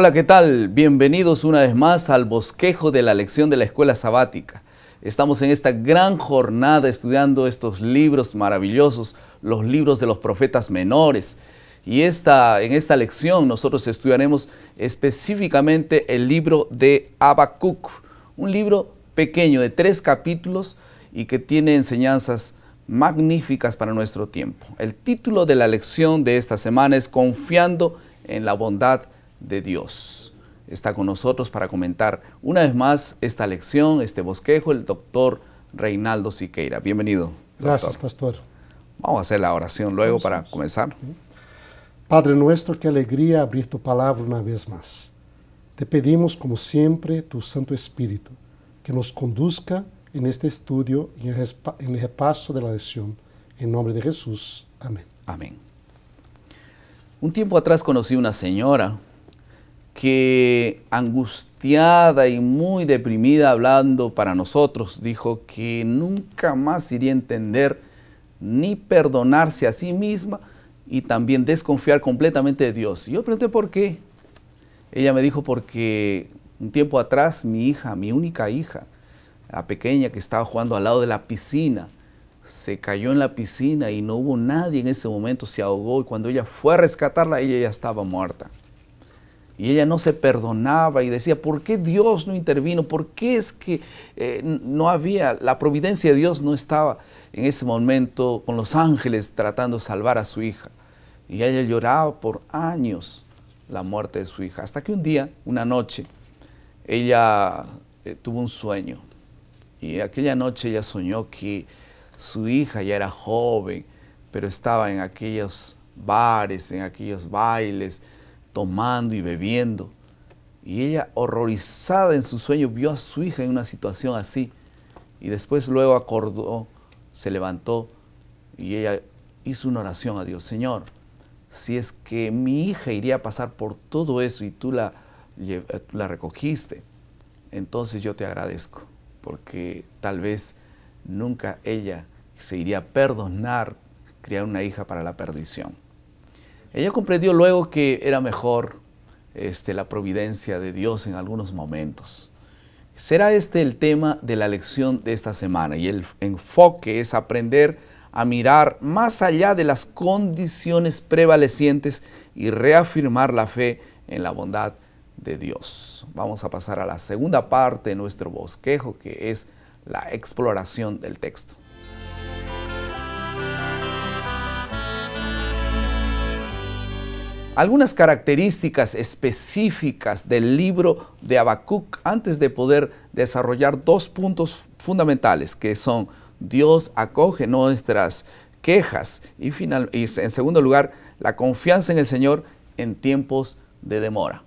Hola, ¿qué tal? Bienvenidos una vez más al bosquejo de la lección de la escuela sabática. Estamos en esta gran jornada estudiando estos libros maravillosos, los libros de los profetas menores. Y esta, en esta lección nosotros estudiaremos específicamente el libro de Habacuc, un libro pequeño de tres capítulos y que tiene enseñanzas magníficas para nuestro tiempo. El título de la lección de esta semana es Confiando en la bondad de Dios. Está con nosotros para comentar una vez más esta lección, este bosquejo, el doctor Reinaldo Siqueira. Bienvenido. Gracias, pastor. Vamos a hacer la oración luego para comenzar. Padre nuestro, qué alegría abrir tu palabra una vez más. Te pedimos, como siempre, tu Santo Espíritu, que nos conduzca en este estudio y en el repaso de la lección. En nombre de Jesús. Amén. Amén. Un tiempo atrás conocí una señora que angustiada y muy deprimida hablando para nosotros, dijo que nunca más iría a entender ni perdonarse a sí misma y también desconfiar completamente de Dios. Y yo pregunté por qué. Ella me dijo porque un tiempo atrás mi hija, mi única hija, la pequeña que estaba jugando al lado de la piscina, se cayó en la piscina y no hubo nadie en ese momento, se ahogó y cuando ella fue a rescatarla, ella ya estaba muerta. Y ella no se perdonaba y decía, ¿por qué Dios no intervino? ¿Por qué es que eh, no había, la providencia de Dios no estaba en ese momento con los ángeles tratando de salvar a su hija? Y ella lloraba por años la muerte de su hija. Hasta que un día, una noche, ella eh, tuvo un sueño. Y aquella noche ella soñó que su hija ya era joven, pero estaba en aquellos bares, en aquellos bailes, tomando y bebiendo. Y ella, horrorizada en su sueño, vio a su hija en una situación así. Y después luego acordó, se levantó y ella hizo una oración a Dios. Señor, si es que mi hija iría a pasar por todo eso y tú la, la recogiste, entonces yo te agradezco, porque tal vez nunca ella se iría a perdonar criar una hija para la perdición. Ella comprendió luego que era mejor este, la providencia de Dios en algunos momentos. Será este el tema de la lección de esta semana y el enfoque es aprender a mirar más allá de las condiciones prevalecientes y reafirmar la fe en la bondad de Dios. Vamos a pasar a la segunda parte de nuestro bosquejo que es la exploración del texto. Algunas características específicas del libro de Habacuc antes de poder desarrollar dos puntos fundamentales que son Dios acoge nuestras quejas y, final, y en segundo lugar la confianza en el Señor en tiempos de demora.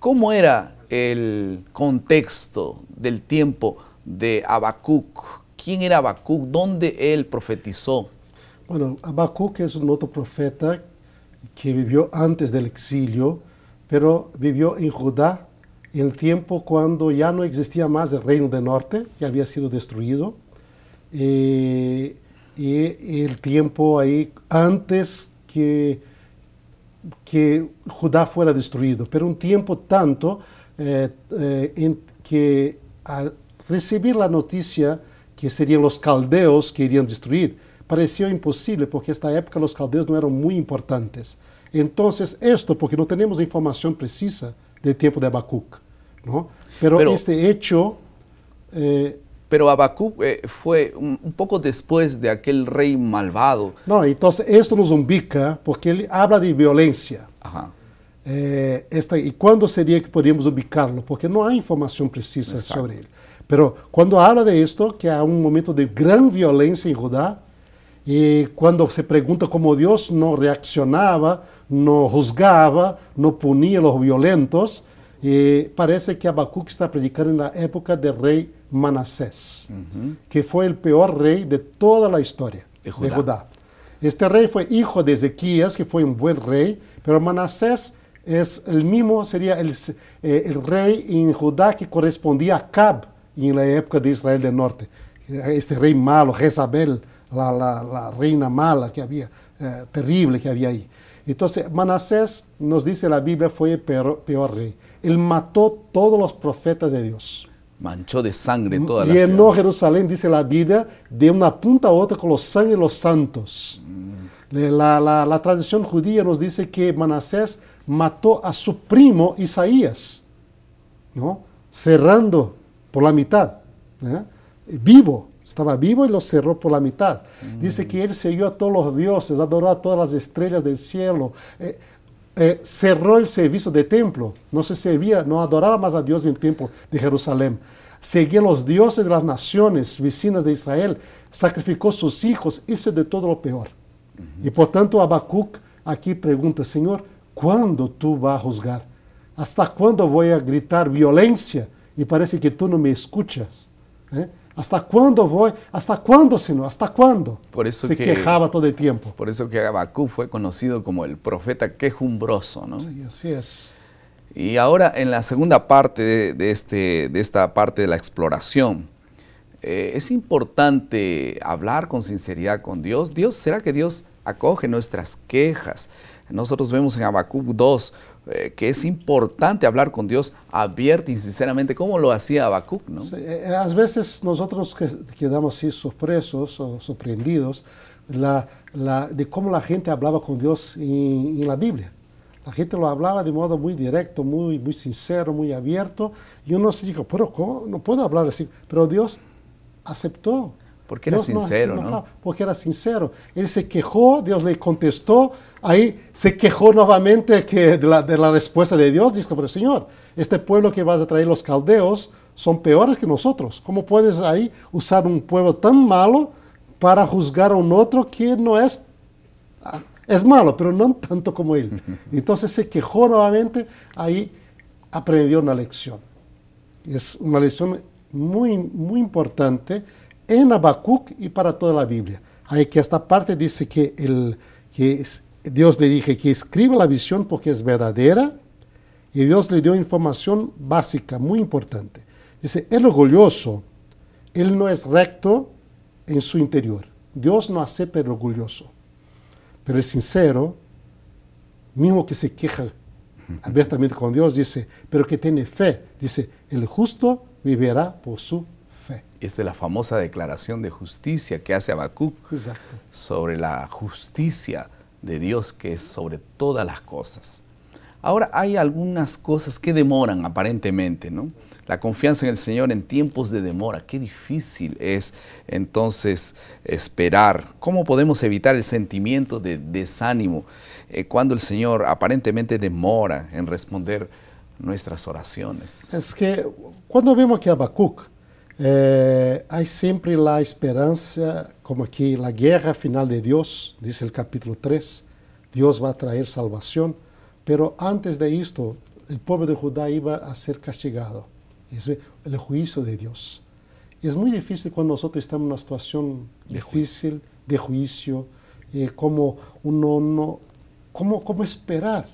¿Cómo era el contexto del tiempo de Habacuc? ¿Quién era Habacuc? ¿Dónde él profetizó? Bueno, Habacuc es un otro profeta que vivió antes del exilio, pero vivió en Judá en el tiempo cuando ya no existía más el reino del norte, que había sido destruido, eh, y el tiempo ahí antes que, que Judá fuera destruido, pero un tiempo tanto eh, eh, en que al recibir la noticia que serían los caldeos que irían destruir, pareció imposible porque esta época los caldeos no eran muy importantes. Entonces, esto porque no tenemos información precisa del tiempo de Habacuc, ¿no? Pero, este hecho... Eh, pero Habacuc eh, fue un, poco después de aquel rey malvado. No, entonces esto nos ubica porque él habla de violencia. Ajá. Eh, esta, ¿Y cuándo sería que podríamos ubicarlo? Porque no hay información precisa sobre él. Pero cuando habla de esto, que hay un momento de gran violencia en Judá, y cuando se pregunta cómo Dios no reaccionaba, no juzgaba, no punía a los violentos, y parece que Habacuc está predicando en la época del rey Manasés, que fue el peor rey de toda la historia de Judá. Este rey fue hijo de Ezequías, que fue un buen rey, pero Manasés es el mismo, sería el, eh, el rey en Judá que correspondía a Cab en la época de Israel del Norte. Este rey malo, Jezabel, la, la, reina mala que había, eh, terrible que había ahí. Entonces, Manasés, nos dice la Biblia, fue el peor, peor rey. Él mató todos los profetas de Dios. Manchó de sangre toda la Llenó Jerusalén, dice la Biblia, de una punta a otra con los sangre de los santos. La, la, la, tradición judía nos dice que Manasés mató a su primo Isaías, ¿no? cerrando por la mitad, ¿eh? vivo, estaba vivo y lo cerró por la mitad. Dice que él siguió a todos los dioses, adoró a todas las estrellas del cielo. Eh, eh, cerró el servicio de templo, no se servía, no adoraba más a Dios en el templo de Jerusalén. Seguía los dioses de las naciones vecinas de Israel, sacrificó sus hijos, hizo de todo lo peor. Y por tanto Habacuc aquí pregunta, Señor, ¿cuándo tú vas a juzgar? ¿Hasta cuándo voy a gritar violencia? Y parece que tú no me escuchas. ¿eh? ¿Hasta cuándo voy? ¿Hasta cuándo, Señor? ¿Hasta cuándo? Por eso Se que, quejaba todo el tiempo. Por eso que Habacuc fue conocido como el profeta quejumbroso, ¿no? Sí, así es. Y ahora en la segunda parte de, de este, de esta parte de la exploración, eh, es importante hablar con sinceridad con Dios. Dios, ¿será que Dios acoge nuestras quejas? Nosotros vemos en Habacuc 2 eh, que es importante hablar con Dios abierto y sinceramente, como lo hacía Habacuc, ¿no? Sí, eh, a veces nosotros que quedamos así sorpresos o sorprendidos la, la, de cómo la gente hablaba con Dios en, en, la Biblia. La gente lo hablaba de modo muy directo, muy, muy sincero, muy abierto. Y uno se dijo, pero ¿cómo? No puedo hablar así. Pero Dios aceptó. Porque era Dios sincero, no, ¿no? Porque era sincero. Él se quejó, Dios le contestó. Ahí se quejó nuevamente que de, la, de la respuesta de Dios. Dijo, pero Señor, este pueblo que vas a traer los caldeos son peores que nosotros. ¿Cómo puedes ahí usar un pueblo tan malo para juzgar a un otro que no es, es malo, pero no tanto como él? Entonces se quejó nuevamente. Ahí aprendió una lección. Es una lección muy, muy importante en Habacuc y para toda la Biblia. Hay que esta parte dice que, el, que Dios le dije que escriba la visión porque es verdadera y Dios le dio información básica, muy importante. Dice, el orgulloso, él no es recto en su interior. Dios no acepta el orgulloso. Pero el sincero, mismo que se queja abiertamente con Dios, dice, pero que tiene fe, dice, el justo vivirá por su fe. Esa es la famosa declaración de justicia que hace Habacuc Exacto. sobre la justicia de Dios que es sobre todas las cosas. Ahora hay algunas cosas que demoran aparentemente, ¿no? La confianza en el Señor en tiempos de demora, qué difícil es entonces esperar. ¿Cómo podemos evitar el sentimiento de desánimo eh, cuando el Señor aparentemente demora en responder nuestras oraciones? Es que cuando vemos que Habacuc, eh, hay siempre la esperanza, como que la guerra final de Dios, dice el capítulo 3, Dios va a traer salvación, pero antes de esto, el pueblo de Judá iba a ser castigado. Es el juicio de Dios. Es muy difícil cuando nosotros estamos en una situación De difícil, de juicio, eh, como uno no, cómo, cómo esperar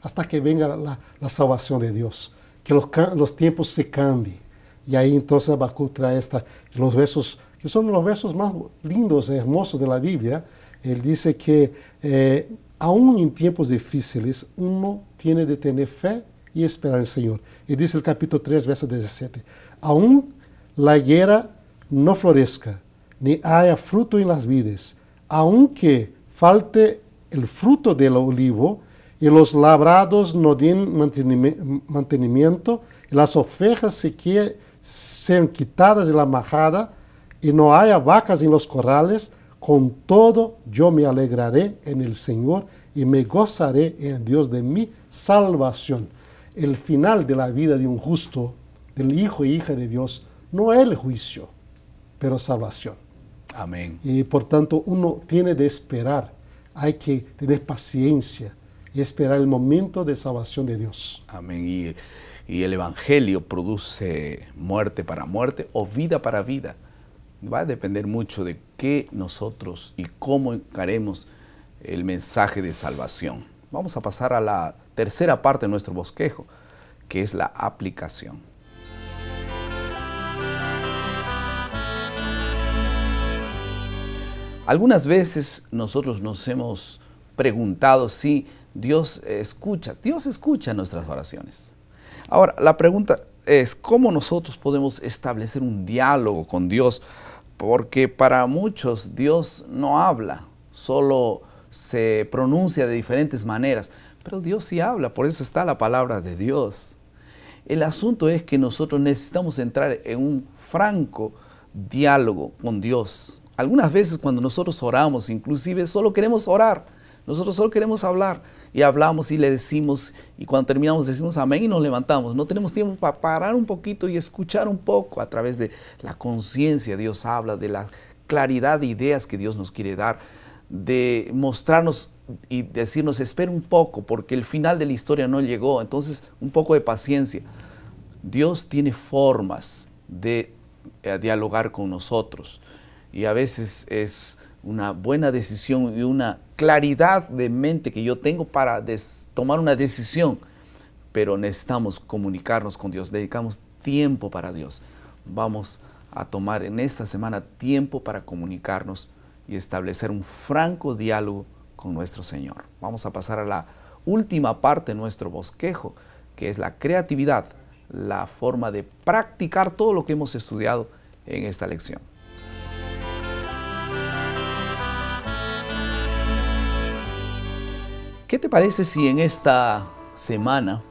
hasta que venga la, la salvación de Dios, que los, los tiempos se cambien. Y ahí entonces Habacuc trae esta, los versos, que son los versos más lindos, hermosos de la Biblia. Él dice que eh, aún en tiempos difíciles uno tiene de tener fe y esperar en el Señor. Y dice el capítulo 3, verso 17, aún la higuera no florezca, ni haya fruto en las vides, aunque falte el fruto del olivo, y los labrados no den mantenimi- mantenimiento, y las ovejas se que- sean quitadas de la majada, y no haya vacas en los corrales, con todo yo me alegraré en el Señor y me gozaré en el Dios de mi salvación. El final de la vida de un justo, del hijo e hija de Dios, no es el juicio, pero salvación. Amén. Y por tanto uno tiene de esperar, hay que tener paciencia y esperar el momento de salvación de Dios. Amén. Y, y el Evangelio produce muerte para muerte o vida para vida. Va a depender mucho de qué nosotros y cómo encaremos el mensaje de salvación. Vamos a pasar a la tercera parte de nuestro bosquejo, que es la aplicación. Algunas veces nosotros nos hemos preguntado si Dios escucha. Dios escucha nuestras oraciones. Ahora, la pregunta es, ¿cómo nosotros podemos establecer un diálogo con Dios? Porque para muchos Dios no habla, solo se pronuncia de diferentes maneras, pero Dios sí habla, por eso está la palabra de Dios. El asunto es que nosotros necesitamos entrar en un franco diálogo con Dios. Algunas veces cuando nosotros oramos, inclusive solo queremos orar, nosotros solo queremos hablar y hablamos y le decimos y cuando terminamos decimos amén y nos levantamos. No tenemos tiempo para parar un poquito y escuchar un poco a través de la conciencia. Dios habla de la claridad de ideas que Dios nos quiere dar, de mostrarnos y decirnos espera un poco porque el final de la historia no llegó. Entonces un poco de paciencia. Dios tiene formas de eh, dialogar con nosotros y a veces es una buena decisión y una claridad de mente que yo tengo para tomar una decisión, pero necesitamos comunicarnos con Dios, dedicamos tiempo para Dios. Vamos a tomar en esta semana tiempo para comunicarnos y establecer un franco diálogo con nuestro Señor. Vamos a pasar a la última parte de nuestro bosquejo, que es la creatividad, la forma de practicar todo lo que hemos estudiado en esta lección. ¿Qué te parece si en esta semana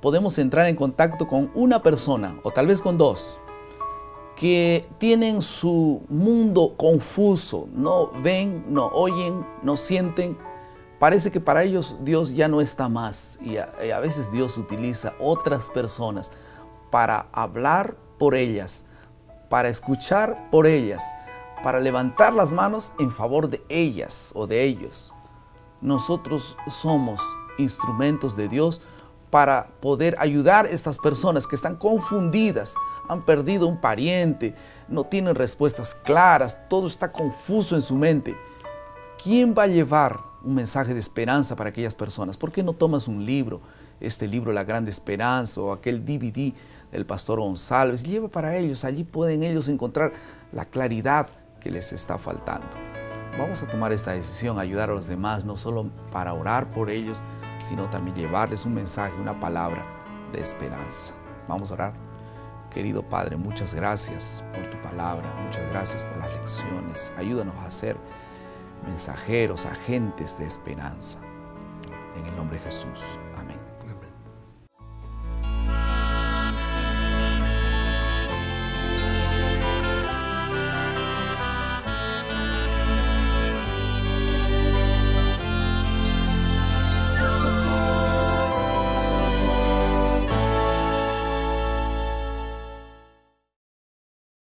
podemos entrar en contacto con una persona o tal vez con dos que tienen su mundo confuso, no ven, no oyen, no sienten? Parece que para ellos Dios ya no está más y a, veces Dios utiliza otras personas para hablar por ellas, para escuchar por ellas, para levantar las manos en favor de ellas o de ellos nosotros somos instrumentos de Dios para poder ayudar a estas personas que están confundidas, han perdido un pariente, no tienen respuestas claras, todo está confuso en su mente. ¿Quién va a llevar un mensaje de esperanza para aquellas personas? ¿Por qué no tomas un libro, este libro La Grande Esperanza o aquel DVD del pastor González? Lleva para ellos, allí pueden ellos encontrar la claridad que les está faltando vamos a tomar esta decisión, ayudar a los demás, no solo para orar por ellos, sino también llevarles un mensaje, una palabra de esperanza. Vamos a orar. Querido Padre, muchas gracias por tu palabra, muchas gracias por las lecciones. Ayúdanos a ser mensajeros, agentes de esperanza. En el nombre de Jesús. Amén.